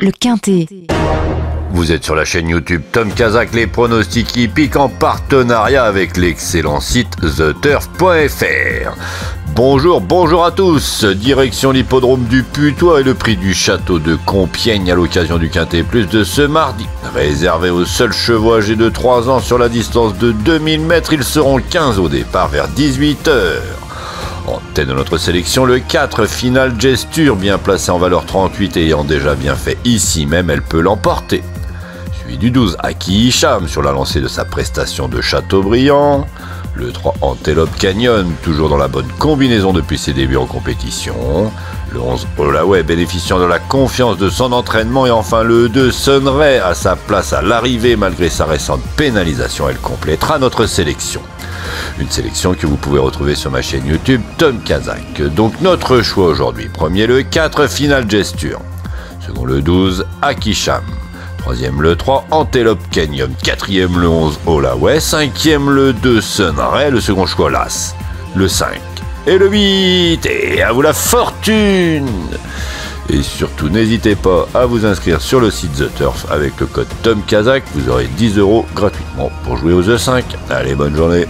Le quintet. Vous êtes sur la chaîne YouTube Tom Kazak, les pronostics hippiques en partenariat avec l'excellent site theturf.fr. Bonjour, bonjour à tous. Direction l'hippodrome du Putois et le prix du château de Compiègne à l'occasion du Quintet Plus de ce mardi. Réservé aux seuls chevaux âgés de 3 ans sur la distance de 2000 mètres, ils seront 15 au départ vers 18 heures. En tête de notre sélection, le 4 Final Gesture, bien placé en valeur 38 et ayant déjà bien fait ici même, elle peut l'emporter. Suivi du 12 Aki Hicham sur la lancée de sa prestation de Châteaubriand. Le 3 Antelope Canyon, toujours dans la bonne combinaison depuis ses débuts en compétition. Le 11 Olaway, bénéficiant de la confiance de son entraînement. Et enfin le 2 Sunray, à sa place à l'arrivée malgré sa récente pénalisation. Elle complétera notre sélection. Une sélection que vous pouvez retrouver sur ma chaîne YouTube Tom Kazak. Donc notre choix aujourd'hui. Premier le 4 Final Gesture. Second le 12 Akisham. Troisième le 3 Antelope Canyon. Quatrième le 11 Olaway. Cinquième le 2 Sunray. Le second choix Las. Le 5 et le 8. Et à vous la fortune et surtout, n'hésitez pas à vous inscrire sur le site The Turf avec le code Tom Kazak. Vous aurez 10 euros gratuitement pour jouer aux E5. Allez, bonne journée.